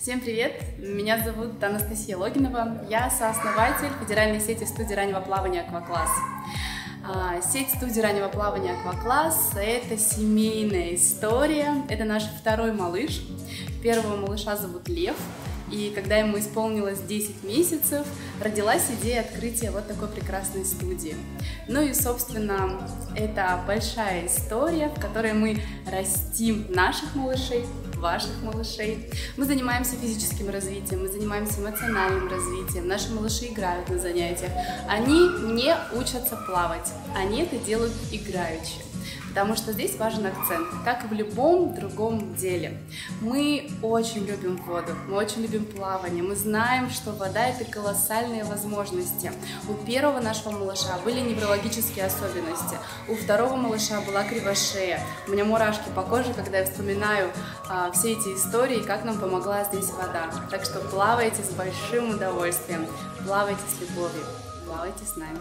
Всем привет! Меня зовут Анастасия Логинова. Я сооснователь федеральной сети студии раннего плавания «Аквакласс». А, сеть студии раннего плавания «Аквакласс» — это семейная история. Это наш второй малыш. Первого малыша зовут Лев. И когда ему исполнилось 10 месяцев, родилась идея открытия вот такой прекрасной студии. Ну и, собственно, это большая история, в которой мы растим наших малышей, ваших малышей. Мы занимаемся физическим развитием, мы занимаемся эмоциональным развитием. Наши малыши играют на занятиях. Они не учатся плавать, они это делают играючи потому что здесь важен акцент, как и в любом другом деле. Мы очень любим воду, мы очень любим плавание, мы знаем, что вода – это колоссальные возможности. У первого нашего малыша были неврологические особенности, у второго малыша была кривошея. У меня мурашки по коже, когда я вспоминаю а, все эти истории, как нам помогла здесь вода. Так что плавайте с большим удовольствием, плавайте с любовью, плавайте с нами.